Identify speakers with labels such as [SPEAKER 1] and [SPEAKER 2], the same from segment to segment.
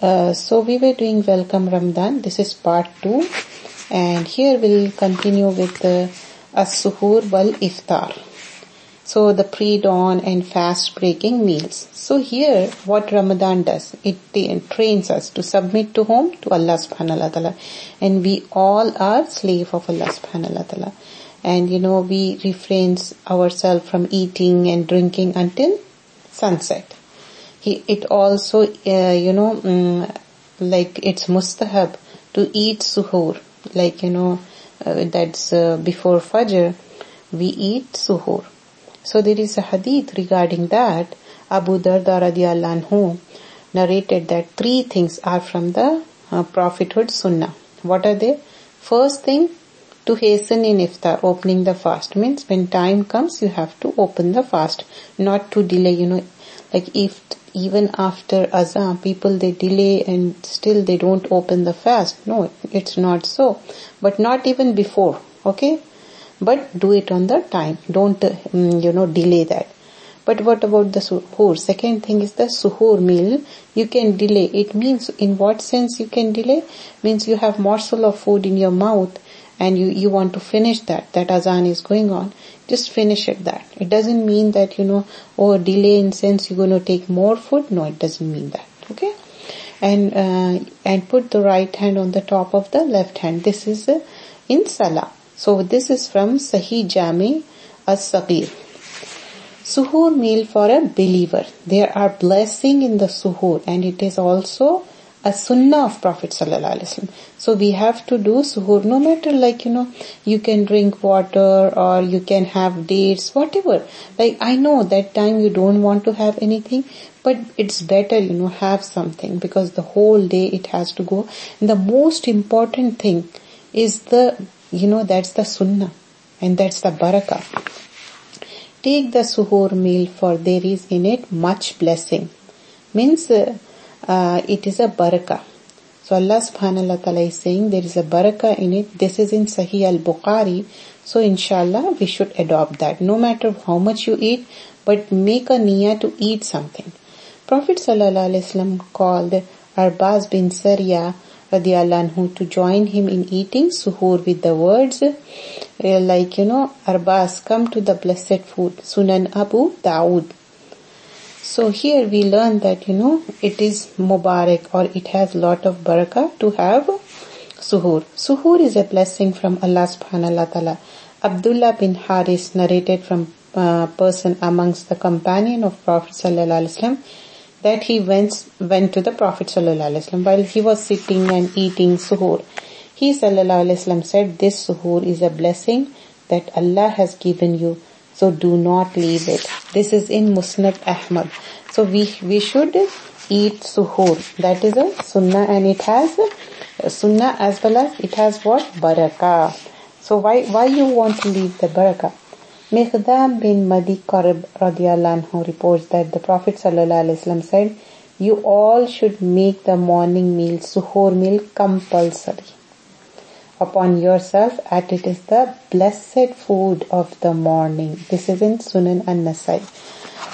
[SPEAKER 1] Uh, so we were doing Welcome Ramadan. This is part two. And here we'll continue with the As-Suhoor wal Iftar. So the pre-dawn and fast breaking meals. So here what Ramadan does, it trains us to submit to whom? To Allah subhanahu wa ta'ala. And we all are slave of Allah subhanahu wa ta'ala. And you know, we refrain ourselves from eating and drinking until sunset. He, it also, uh, you know, um, like it's mustahab to eat suhoor. Like, you know, uh, that's uh, before Fajr, we eat suhoor. So there is a hadith regarding that. Abu Darda radiallahu anhu narrated that three things are from the uh, prophethood sunnah. What are they? First thing, to hasten in iftar, opening the fast means when time comes you have to open the fast, not to delay, you know, like if even after azan people they delay and still they don't open the fast. No, it's not so. But not even before, okay? But do it on the time. Don't, mm, you know, delay that. But what about the suhoor? Second thing is the suhoor meal. You can delay. It means in what sense you can delay? Means you have morsel of food in your mouth and you, you want to finish that, that azan is going on, just finish it that. It doesn't mean that, you know, oh, delay in sense you're going to take more food. No, it doesn't mean that. Okay? And, uh, and put the right hand on the top of the left hand. This is uh, in Salah. So this is from Sahih Jami as-Saghir. Suhoor meal for a believer. There are blessing in the suhoor and it is also a sunnah of Prophet wasallam. So we have to do suhoor no matter like, you know, you can drink water or you can have dates, whatever. Like I know that time you don't want to have anything, but it's better, you know, have something because the whole day it has to go. And the most important thing is the, you know, that's the sunnah and that's the barakah. Take the suhoor meal for there is in it much blessing. Means uh, uh, it is a barakah. So Allah subhanahu wa ta'ala is saying there is a barakah in it. This is in Sahih al-Bukhari. So inshallah we should adopt that. No matter how much you eat, but make a niyyah to eat something. Prophet sallallahu alaihi wasallam called Arbaz bin Sariya anhu to join him in eating suhoor with the words uh, like you know Arbaz come to the blessed food Sunan Abu Dawood so here we learn that, you know, it is Mubarak or it has lot of barakah to have suhoor. Suhoor is a blessing from Allah subhanahu wa ta'ala. Abdullah bin Haris narrated from a uh, person amongst the companion of Prophet sallallahu alaihi wasallam that he went, went to the Prophet sallallahu alaihi wasallam while he was sitting and eating suhoor. He sallallahu alaihi wasallam said, this suhoor is a blessing that Allah has given you so do not leave it. This is in Musnad Ahmad. So we, we should eat suhoor. That is a sunnah and it has sunnah as well as it has what? Barakah. So why, why you want to leave the barakah? Miqdam bin Madi Qarib radiallahu anhu reports that the Prophet sallallahu said, you all should make the morning meal, suhoor meal compulsory upon yourself as it is the blessed food of the morning. This is in Sunan an-Nasai.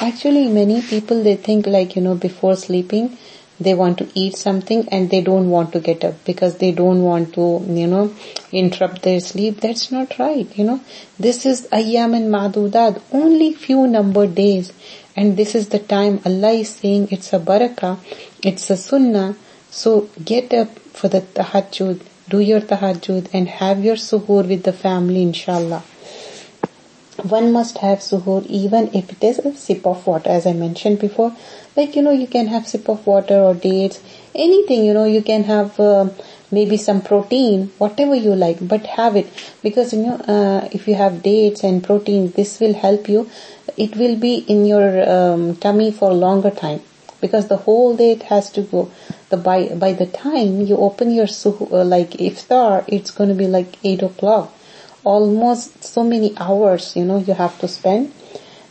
[SPEAKER 1] Actually, many people, they think like, you know, before sleeping, they want to eat something and they don't want to get up because they don't want to, you know, interrupt their sleep. That's not right, you know. This is ayyam and madudad, only few numbered days. And this is the time Allah is saying it's a barakah, it's a sunnah. So get up for the tahajjud, do your tahajjud and have your suhoor with the family inshallah. One must have suhoor even if it is a sip of water as I mentioned before. Like you know you can have sip of water or dates, anything you know you can have uh, maybe some protein, whatever you like, but have it because you know uh, if you have dates and protein, this will help you. It will be in your um, tummy for longer time because the whole day it has to go. The by by the time you open your suh, uh, like iftar, it's going to be like eight o'clock. Almost so many hours, you know, you have to spend.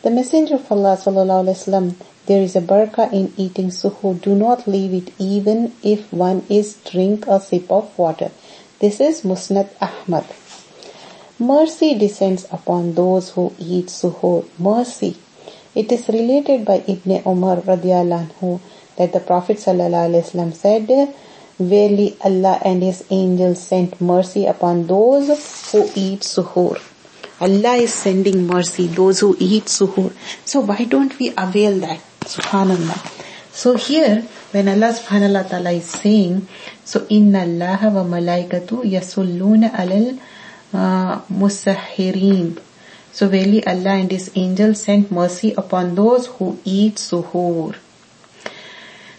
[SPEAKER 1] The Messenger of Allah sallallahu alaihi wasallam, there is a barakah in eating suhoor. Do not leave it even if one is drink a sip of water. This is Musnad Ahmad. Mercy descends upon those who eat suhoor. Mercy It is related by Ibn Umar radiallahu that the Prophet said, Verily Allah and His angels sent mercy upon those who eat suhoor. Allah is sending mercy those who eat suhoor. So why don't we avail that? Subhanallah. So here when Allah subhanahu wa ta'ala is saying, so inna Allah wa malaikatu yasulluna alal uh, musahirin. So verily Allah and His angels sent mercy upon those who eat suhoor.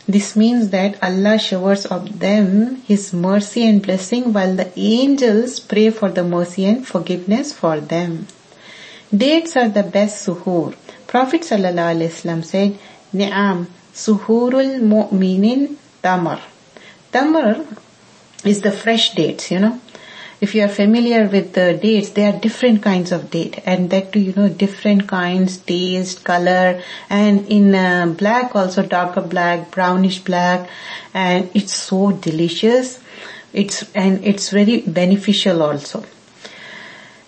[SPEAKER 1] This means that Allah showers of them His mercy and blessing while the angels pray for the mercy and forgiveness for them. Dates are the best suhoor. Prophet ﷺ said, Ni'am, suhurul mu'minin tamar. Tamar is the fresh dates, you know if you are familiar with the dates, there are different kinds of date and that too, you know, different kinds, taste, color and in uh, black also darker black, brownish black and it's so delicious. It's, and it's very beneficial also.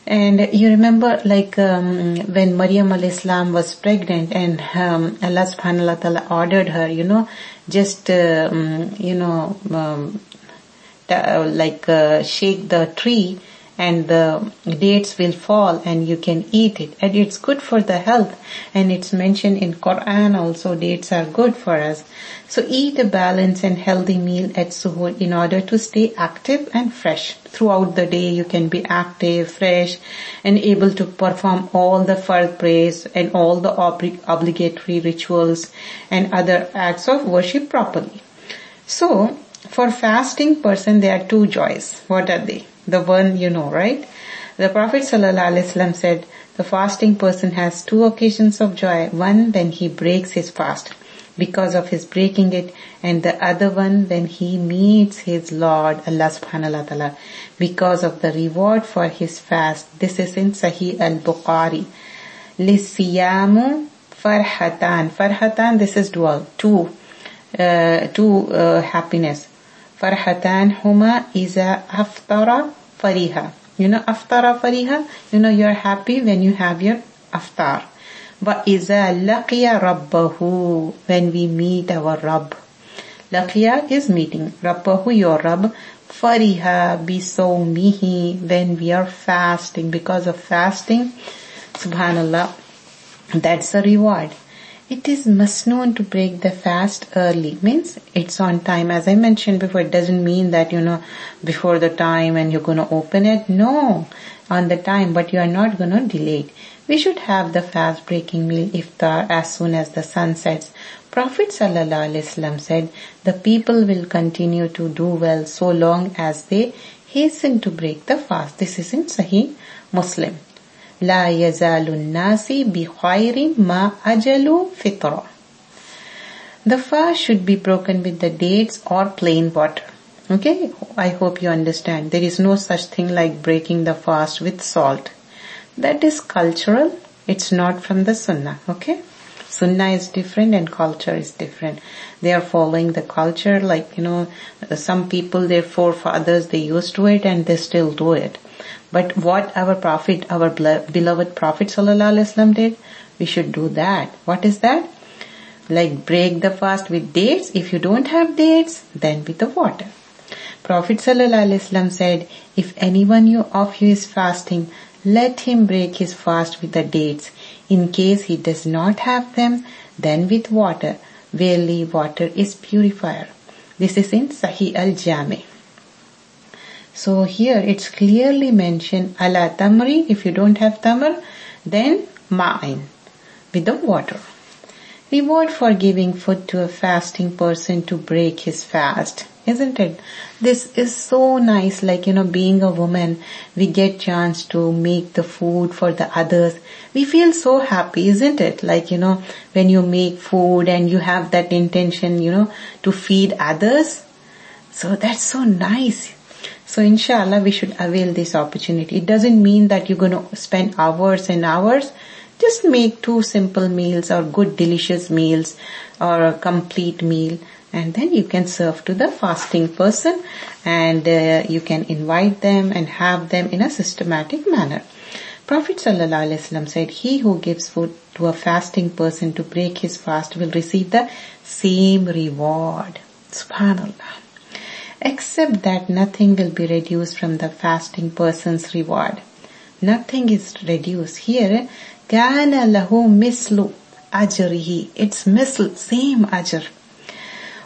[SPEAKER 1] And you remember like um, when Maryam al-Islam was pregnant and um, Allah subhanahu wa ta'ala ordered her, you know, just, um, you know, um, uh, like uh, shake the tree and the dates will fall and you can eat it and it's good for the health and it's mentioned in Quran also dates are good for us. So eat a balanced and healthy meal at suhoor in order to stay active and fresh. Throughout the day you can be active, fresh and able to perform all the fard prayers and all the obli- obligatory rituals and other acts of worship properly. So for fasting person there are two joys. What are they? The one you know, right? The Prophet ﷺ said, the fasting person has two occasions of joy. One when he breaks his fast because of his breaking it and the other one when he meets his Lord Allah subhanahu wa ta'ala because of the reward for his fast. This is in Sahih al-Bukhari. Lisiyamu farhatan. Farhatan, this is dual. Two, uh, two uh, happiness. Farhatan huma iza aftara fariha. You know aftara fariha? You know you're happy when you have your. Wa iza laqiya rabbahu. When we meet our Rabb. Laqiya is meeting. Rabbahu your Rabb. Fariha bisawmihi. When we are fasting. Because of fasting, subhanallah, that's a reward. It is masnoon to break the fast early. Means it's on time. As I mentioned before, it doesn't mean that, you know, before the time and you're gonna open it. No, on the time, but you are not gonna delay it. We should have the fast breaking meal iftar as soon as the sun sets. Prophet ﷺ said, the people will continue to do well so long as they hasten to break the fast. This is in Sahih Muslim. لا يزال الناس بخير ما أجلوا فطرة. The fast should be broken with the dates or plain water. Okay, I hope you understand. There is no such thing like breaking the fast with salt. That is cultural. It's not from the sunnah. Okay. Sunnah is different and culture is different. They are following the culture like, you know, some people, their forefathers, they used to it and they still do it. But what our Prophet, our beloved Prophet ﷺ did, we should do that. What is that? Like break the fast with dates. If you don't have dates, then with the water. Prophet ﷺ said, if anyone of you is fasting, let him break his fast with the dates. In case he does not have them, then with water. Verily water is purifier. This is in Sahih al-Jami. So here it's clearly mentioned ala tamri. If you don't have tamr, then ma'in with the water. Reward for giving food to a fasting person to break his fast. Isn't it? This is so nice, like, you know, being a woman, we get chance to make the food for the others. We feel so happy, isn't it? Like, you know, when you make food and you have that intention, you know, to feed others. So that's so nice. So inshallah we should avail this opportunity. It doesn't mean that you're going to spend hours and hours. Just make two simple meals or good delicious meals or a complete meal and then you can serve to the fasting person and uh, you can invite them and have them in a systematic manner. Prophet ﷺ said, he who gives food to a fasting person to break his fast will receive the same reward. Subhanallah Except that nothing will be reduced from the fasting person's reward. Nothing is reduced. Here, كَانَ لَهُ مِثْلُ أَجْرِهِ It's misl, same ajr.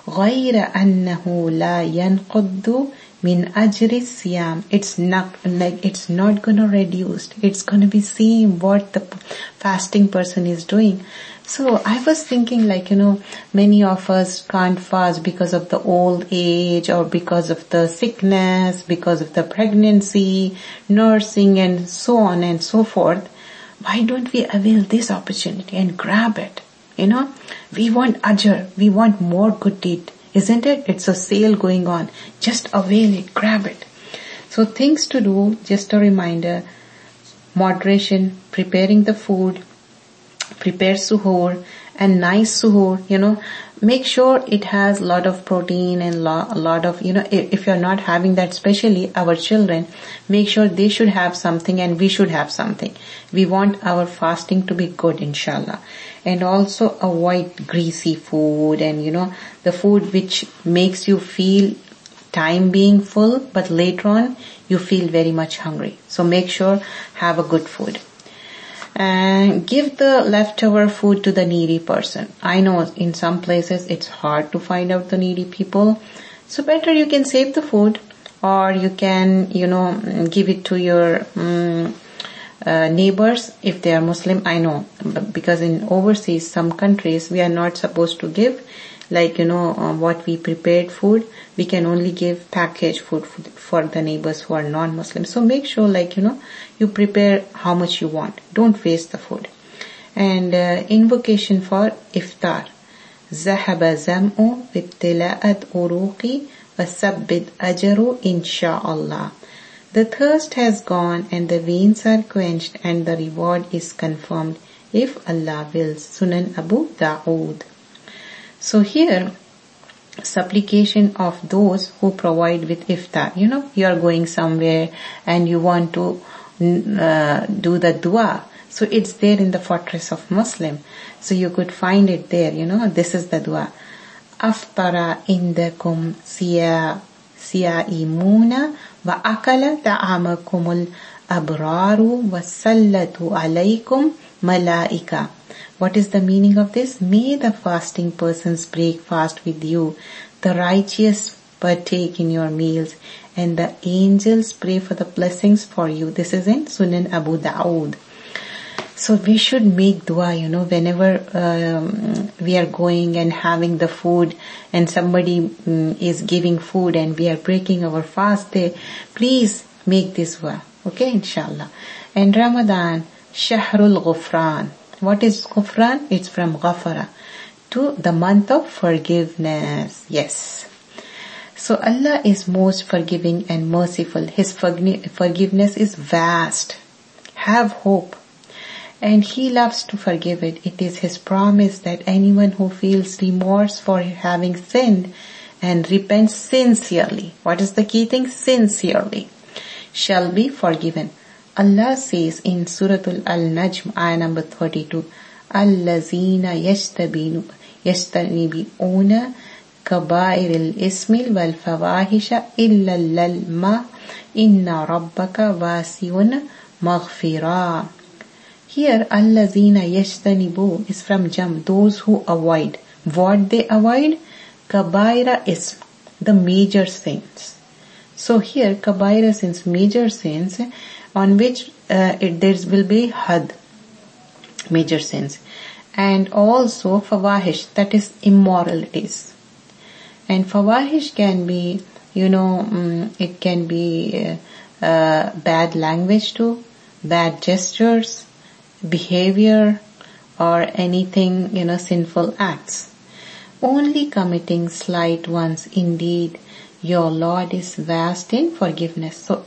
[SPEAKER 1] غَيْرَ أَنَّهُ لَا يَنْقُدُّ min ajri siyam. It's not like it's not gonna reduce. It's gonna be same what the fasting person is doing. So I was thinking like, you know, many of us can't fast because of the old age or because of the sickness, because of the pregnancy, nursing and so on and so forth. Why don't we avail this opportunity and grab it? You know, we want ajr, we want more good deed. Isn't it? It's a sale going on. Just avail it, grab it. So things to do, just a reminder, moderation, preparing the food, prepare suhoor and nice suhoor, you know, make sure it has a lot of protein and a lot of, you know, if you're not having that, especially our children, make sure they should have something and we should have something. We want our fasting to be good, inshallah. And also avoid greasy food and you know the food which makes you feel time being full but later on you feel very much hungry. So make sure have a good food and give the leftover food to the needy person. I know in some places it's hard to find out the needy people. So better you can save the food or you can you know give it to your um, uh, neighbors if they are Muslim. I know because in overseas some countries we are not supposed to give like you know uh, what we prepared food we can only give packaged food for the neighbors who are non-muslim so make sure like you know you prepare how much you want don't waste the food and uh, invocation for iftar ذهب زمء بابتلاءة أروقي وثبت أجر إن شاء الله the thirst has gone and the veins are quenched and the reward is confirmed if Allah wills. Sunan Abu Dawood. so here, supplication of those who provide with iftar. You know, you are going somewhere and you want to mm, uh, do the dua. So it's there in the fortress of Muslim. So you could find it there, you know, this is the dua. Aftara indakum siya siya imuna wa akala ta'amakumul abraru wa sallatu alaykum malaika. What is the meaning of this? May the fasting persons break fast with you. The righteous partake in your meals and the angels pray for the blessings for you. This is in Sunan Abu Dawood. So we should make dua, you know, whenever um, we are going and having the food and somebody um, is giving food and we are breaking our fast there, please make this dua. Okay, inshallah. And Ramadan, Shahrul Ghufran. What is Ghufran? It's from Ghafara to the month of forgiveness. Yes. So Allah is most forgiving and merciful. His forgiveness is vast. Have hope and He loves to forgive it. It is His promise that anyone who feels remorse for having sinned and repents sincerely, what is the key thing? Sincerely, shall be forgiven. Allah says in Surah Al-Najm, ayah number 32, الذين يستبين يستنبئون كبائر الاسم والفواحش إلا اللمة إن ربك واسع مغفرا here, allazina yashtanibu is from jam, those who avoid. What they avoid? Kabaira is the major sins. So here, kabaira sins, major sins, on which uh, it, there will be had, major sins. And also fawahish, that is immoralities. And fawahish can be, you know, um, it can be uh, uh, bad language too, bad gestures, behavior or anything, you know, sinful acts. Only committing slight ones indeed. Your Lord is vast in forgiveness. So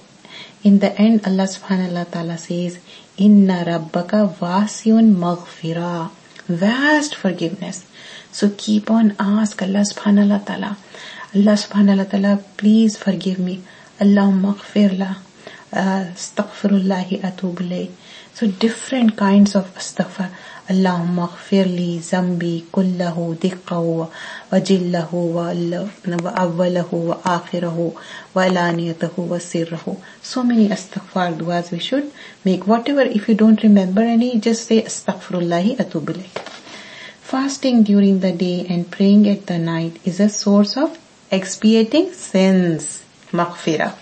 [SPEAKER 1] in the end Allah subhanahu wa ta'ala says, Inna rabbaka vasiyun maghfira. Vast forgiveness. So keep on ask Allah subhanahu wa ta'ala. Allah subhanahu wa ta'ala, please forgive me. Allah maghfirla. Uh, astaghfirullahi atubulay. So different kinds of astaghfar. اللهم اغفر لي ذنبي كله دقه وجله وأوله وآخره وعلانيته وسره so many astaghfar duas we should make whatever if you don't remember any just say astaghfirullahi atubulay fasting during the day and praying at the night is a source of expiating sins maghfirah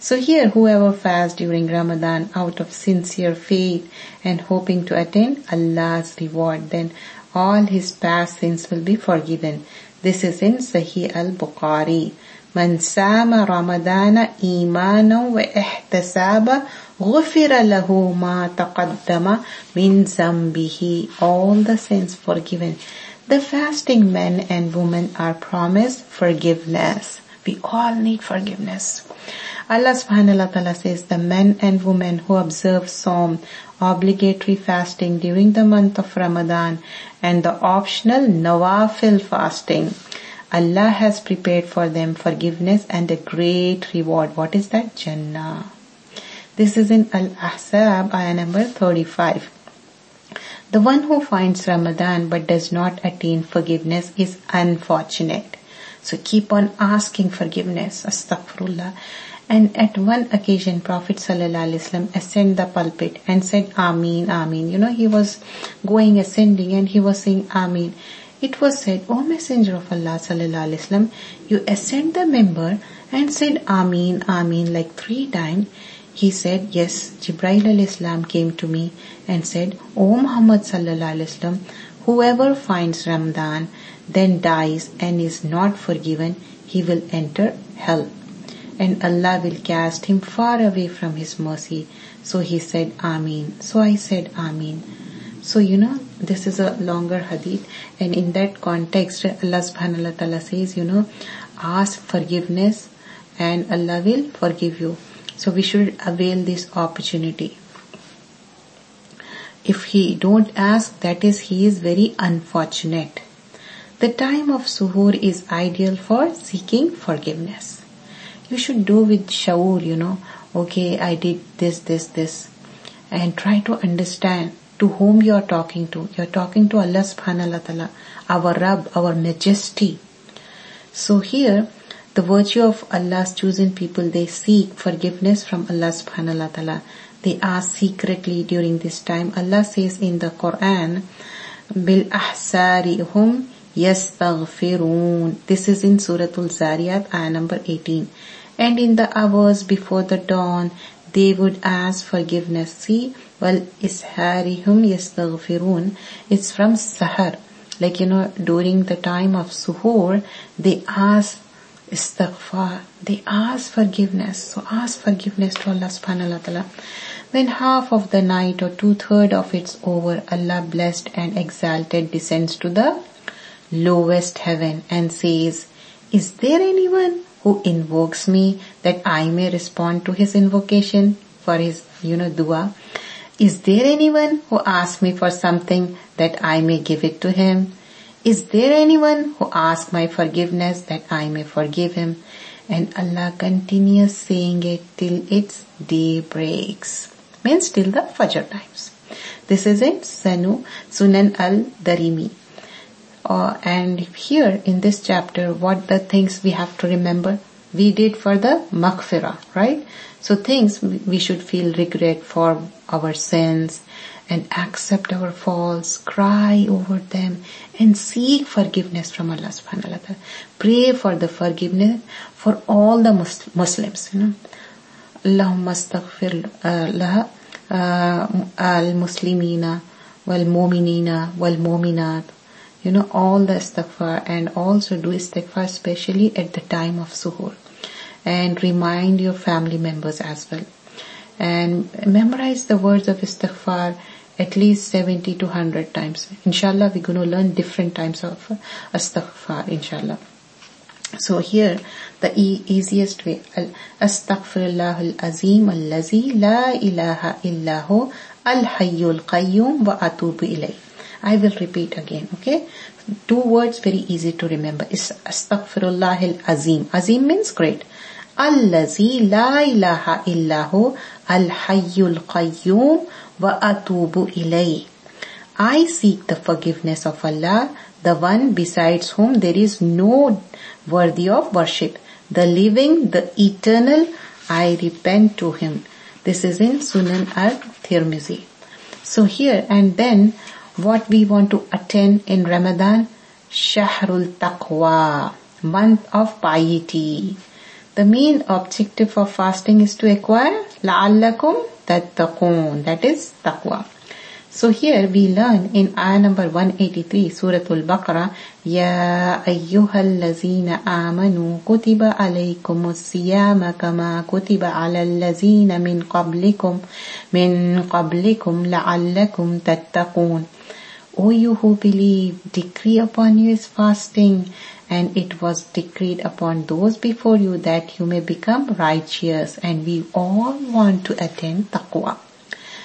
[SPEAKER 1] so here whoever fasts during Ramadan out of sincere faith and hoping to attain Allah's reward, then all his past sins will be forgiven. This is in Sahih al-Bukhari. من سام رمضان إيمانا واحتسابا غفر له ما تقدم من ذنبه all the sins forgiven. The fasting men and women are promised forgiveness. We all need forgiveness. Allah subhanahu wa ta'ala says the men and women who observe sawm, obligatory fasting during the month of Ramadan and the optional Nawafil fasting, Allah has prepared for them forgiveness and a great reward. What is that? Jannah. This is in Al-Ahzab, ayah number 35. The one who finds Ramadan but does not attain forgiveness is unfortunate. So keep on asking forgiveness. Astaghfirullah. And at one occasion, Prophet ﷺ ascended the pulpit and said, Ameen, Ameen. You know, he was going ascending and he was saying Ameen. It was said, O Messenger of Allah ﷺ, you ascend the minbar and said Ameen, Ameen like three times. He said, yes, Jibreel al-Islam came to me and said, O Muhammad sallallahu whoever finds Ramadan, then dies and is not forgiven, he will enter hell and Allah will cast him far away from His mercy. So he said, Amin. So I said, Amin. So you know, this is a longer hadith and in that context Allah subhanahu wa ta'ala says, you know, ask forgiveness and Allah will forgive you. So we should avail this opportunity. If he don't ask, that is he is very unfortunate. The time of suhoor is ideal for seeking forgiveness you should do with shaur, you know, okay, I did this, this, this. And try to understand to whom you are talking to. You are talking to Allah subhanahu wa ta'ala, our Rabb, our majesty. So here, the virtue of Allah's chosen people, they seek forgiveness from Allah subhanahu wa ta'ala. They ask secretly during this time. Allah says in the Quran, bil ashari yastaghfirun. This is in Surah Al-Zariyat, ayah number 18 and in the hours before the dawn they would ask forgiveness. See, well, isharihum yastaghfirun. It's from sahar. Like, you know, during the time of suhoor, they ask istighfar. They ask forgiveness. So ask forgiveness to Allah subhanahu wa ta'ala. When half of the night or two-third of it's over, Allah blessed and exalted descends to the lowest heaven and says, Is there anyone who invokes me that I may respond to his invocation for his, you know, dua? Is there anyone who asks me for something that I may give it to him? Is there anyone who asks my forgiveness that I may forgive him? And Allah continues saying it till its day breaks. Means till the Fajr times. This is in Sanu Sunan al-Darimi. Uh, and here in this chapter, what the things we have to remember? We did for the maghfirah, right? So things we should feel regret for our sins and accept our faults, cry over them and seek forgiveness from Allah subhanahu wa ta'ala. Pray for the forgiveness for all the Muslims, you know. Allahumma astaghfir laha al-muslimina wal-mu'minina wal-mu'minat you know, all the istighfar and also do istighfar especially at the time of suhoor. And remind your family members as well. And memorize the words of istighfar at least 70 to 100 times. Inshallah, we're going to learn different types of istighfar, inshallah. So here, the e- easiest way, astaghfirullah al-azim al-lazi la ilaha illahu al-hayyul qayyum wa atubu ilayh. I will repeat again, okay? Two words very easy to remember is Astaghfirullahil Azim. Azim means great. Allazi la ilaha illahu al hayyul qayyum wa atubu ilayh. I seek the forgiveness of Allah, the one besides whom there is no worthy of worship. The living, the eternal, I repent to him. This is in Sunan al-Tirmizi. So here and then what we want to attend in Ramadan, Shahrul Taqwa, month of piety. The main objective of fasting is to acquire لَعَلَّكُمْ تَتَّقُونَ that is taqwa. So here we learn in ayah number 183 Surah Al-Baqarah يا أيها الذين آمنوا كتب عليكم الصيام كما كتب على الذين من قبلكم من قبلكم لعلكم تتقون O you who believe, decree upon you is fasting and it was decreed upon those before you that you may become righteous and we all want to attain taqwa.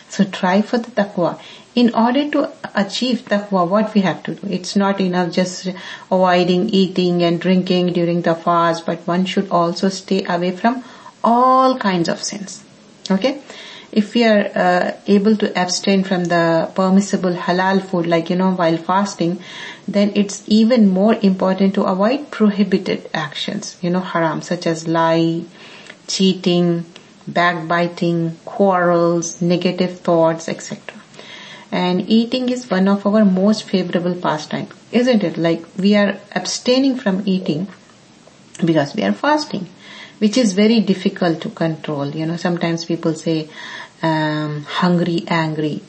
[SPEAKER 1] So try for the taqwa. In order to achieve taqwa, what we have to do? It's not enough just avoiding eating and drinking during the fast, but one should also stay away from all kinds of sins. Okay? If we are uh, able to abstain from the permissible halal food, like, you know, while fasting, then it's even more important to avoid prohibited actions, you know, haram, such as lie, cheating, backbiting, quarrels, negative thoughts, etc. And eating is one of our most favorable pastime, isn't it? Like we are abstaining from eating because we are fasting, which is very difficult to control. You know, sometimes people say, um, hungry, angry,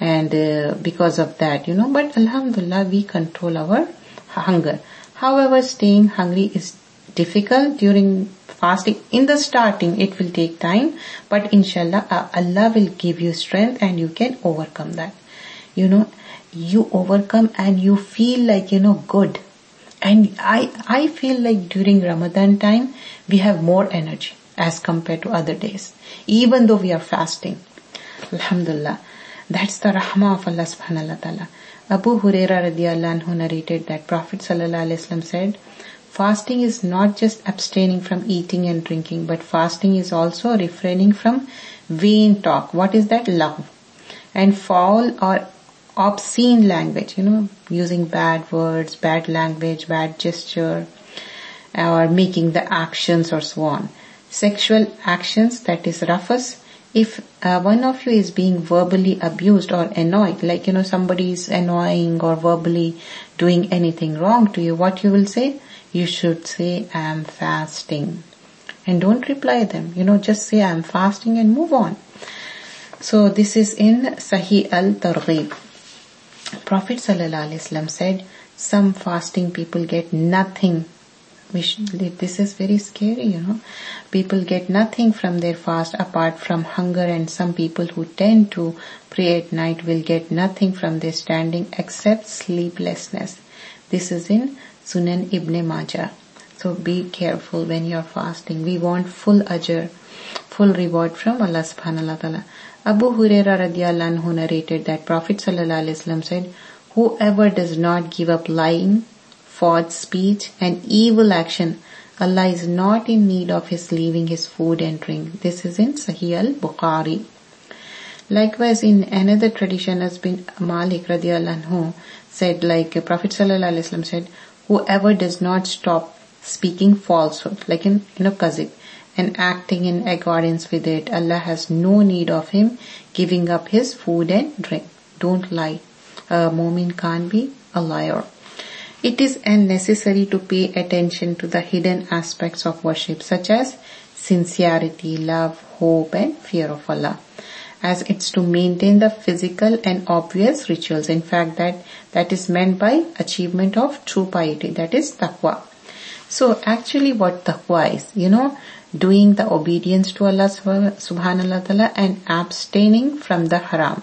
[SPEAKER 1] and uh, because of that, you know, but Alhamdulillah, we control our hunger. However, staying hungry is difficult during fasting. In the starting, it will take time, but inshallah, uh, Allah will give you strength and you can overcome that. You know, you overcome and you feel like, you know, good. And I, I feel like during Ramadan time, we have more energy as compared to other days, even though we are fasting. Alhamdulillah. That's the rahmah of Allah subhanahu wa ta'ala. Abu Huraira radiallahu anhu narrated that Prophet sallallahu alaihi wasallam said, fasting is not just abstaining from eating and drinking, but fasting is also refraining from vain talk. What is that? Laghw. And foul or obscene language, you know, using bad words, bad language, bad gesture, or making the actions or so on. Sexual actions, that is rafas, if uh, one of you is being verbally abused or annoyed, like you know somebody is annoying or verbally doing anything wrong to you, what you will say? You should say, I am fasting. And don't reply them. You know, just say, I am fasting and move on. So this is in Sahih al-Targhib. Prophet ﷺ said, some fasting people get nothing this is very scary, you know. People get nothing from their fast apart from hunger and some people who tend to pray at night will get nothing from their standing except sleeplessness. This is in Sunan Ibn Majah. So be careful when you're fasting. We want full ajr, full reward from Allah subhanahu wa ta'ala. Abu Huraira radiallahu anhu narrated that Prophet wasallam said, whoever does not give up lying, false speech and evil action, Allah is not in need of his leaving his food and drink. This is in Sahih al-Bukhari. Likewise, in another tradition Anas bin Malik radiallahu anhu said like Prophet wasallam said, whoever does not stop speaking falsehood, like in, you know, kazib, and acting in accordance with it, Allah has no need of him giving up his food and drink. Don't lie. A mu'min can't be a liar. It is unnecessary to pay attention to the hidden aspects of worship such as sincerity, love, hope and fear of Allah as it's to maintain the physical and obvious rituals. In fact, that, that is meant by achievement of true piety, that is taqwa. So actually what taqwa is, you know, doing the obedience to Allah subhanahu wa ta'ala and abstaining from the haram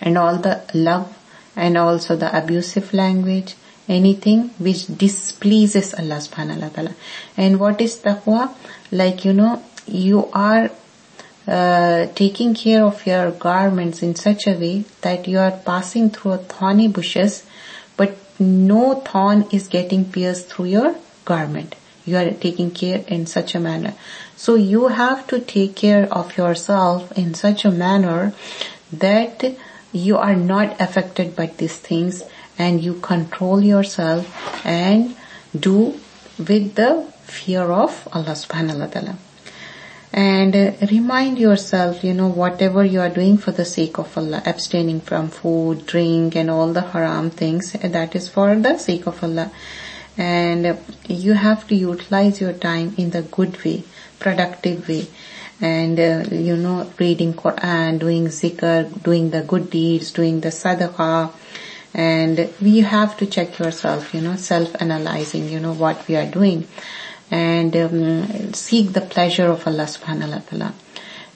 [SPEAKER 1] and all the laghw and also the abusive language, anything which displeases Allah subhanahu wa ta'ala. And what is taqwa? Like, you know, you are uh, taking care of your garments in such a way that you are passing through thorny bushes, but no thorn is getting pierced through your garment. You are taking care in such a manner. So you have to take care of yourself in such a manner that you are not affected by these things and you control yourself and do with the fear of Allah subhanahu wa ta'ala. And uh, remind yourself, you know, whatever you are doing for the sake of Allah, abstaining from food, drink and all the haram things, that is for the sake of Allah. And you have to utilize your time in the good way, productive way and uh, you know reading Quran, doing zikr, doing the good deeds, doing the sadaqah and we have to check yourself, you know, self-analyzing, you know, what we are doing and um, seek the pleasure of Allah subhanahu wa ta'ala.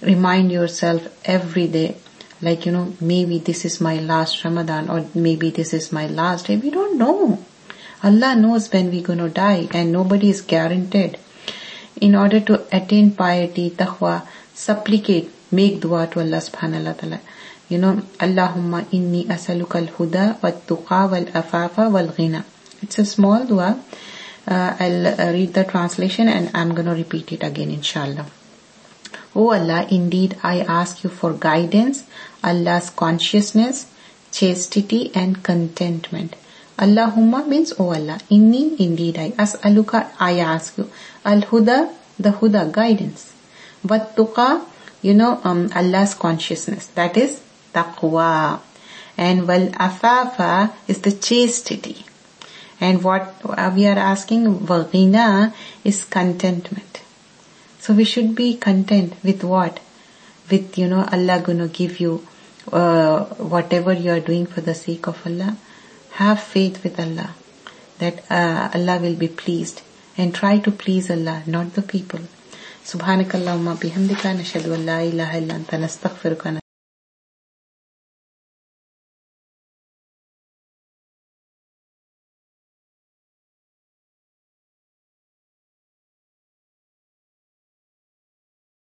[SPEAKER 1] Remind yourself every day, like, you know, maybe this is my last Ramadan or maybe this is my last day. We don't know. Allah knows when we're going to die and nobody is guaranteed in order to attain piety, taqwa, supplicate, make dua to Allah subhanahu wa ta'ala. You know, Allahumma inni asaluka al-huda wa-tuqa wal-afafa wal-ghina. It's a small dua. Uh, I'll uh, read the translation and I'm going to repeat it again inshallah. O oh Allah, indeed I ask you for guidance, Allah's consciousness, chastity and contentment. Allahumma means, O oh Allah, inni, indeed I, as'aluka, I ask you. Al-huda, the huda, guidance. But tuqa, you know, um, Allah's consciousness, that is taqwa. And wal afafa is the chastity. And what we are asking, wal-ghina is contentment. So we should be content with what? With, you know, Allah gonna give you uh, whatever you are doing for the sake of Allah have faith with Allah that uh, Allah will be pleased and try to please Allah, not the people. سبحانك اللهم بحمدك نشهد أن لا إله إلا أنت نستغفرك